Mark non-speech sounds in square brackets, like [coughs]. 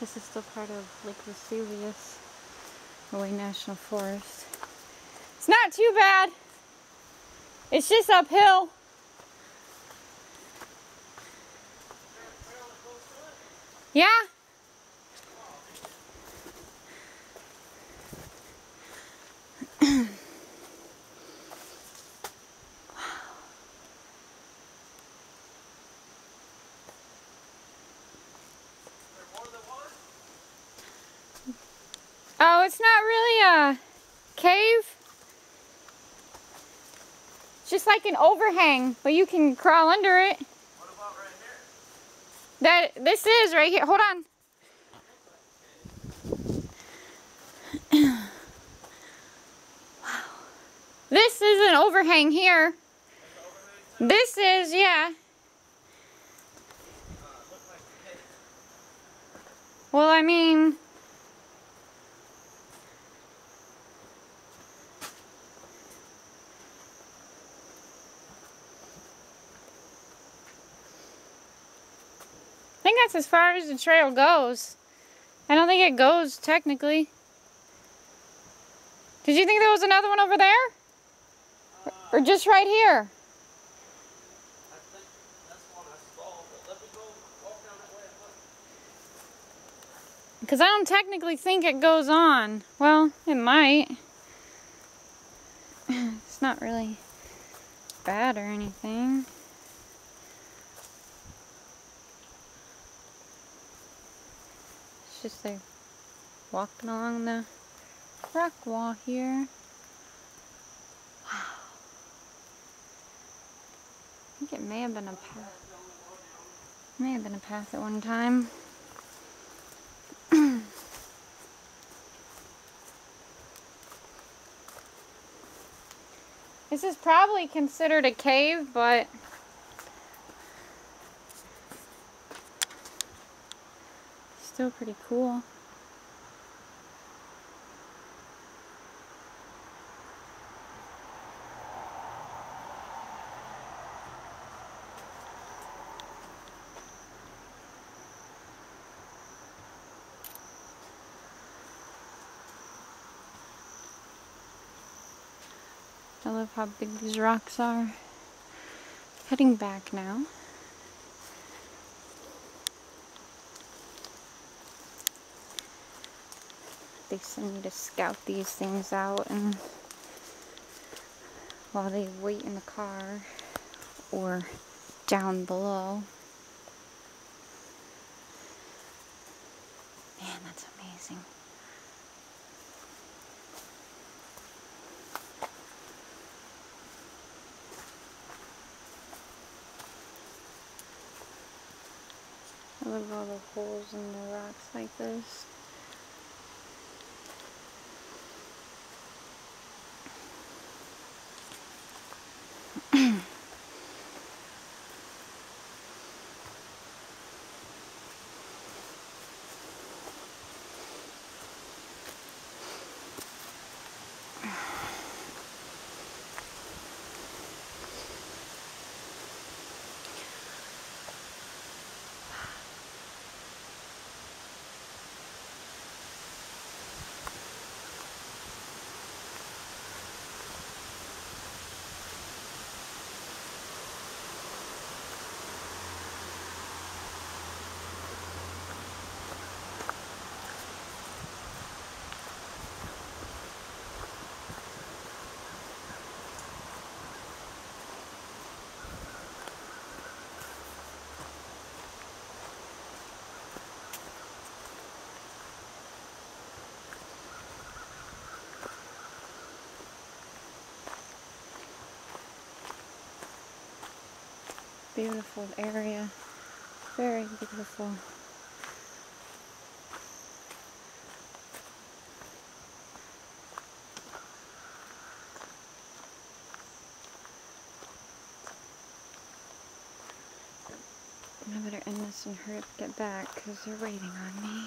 This is still part of Lake Vesuvius, Wayne National Forest. It's not too bad. It's just uphill. Yeah. It's not really a cave. It's just like an overhang, but you can crawl under it. What about right here? That this is right here. Hold on. wow. [coughs] This is an overhang here. This is, yeah. Well, I mean, think that's as far as the trail goes. I don't think it goes technically. Did you think there was another one over there? Or- Or just right here? Because I don't technically think it goes on. Well, it might. [laughs] It's not really bad or anything. It's just like walking along the rock wall here. Wow. I think it may have been a path. May have been a path at one time. [clears throat] This is probably considered a cave, but still pretty cool. I love how big these rocks are. Heading back now. They send me to scout these things out and while they wait in the car or down below. Man, that's amazing. I love all the holes in the rocks like this. Beautiful area. Very beautiful. I better end this and hurry up get back because they're waiting on me.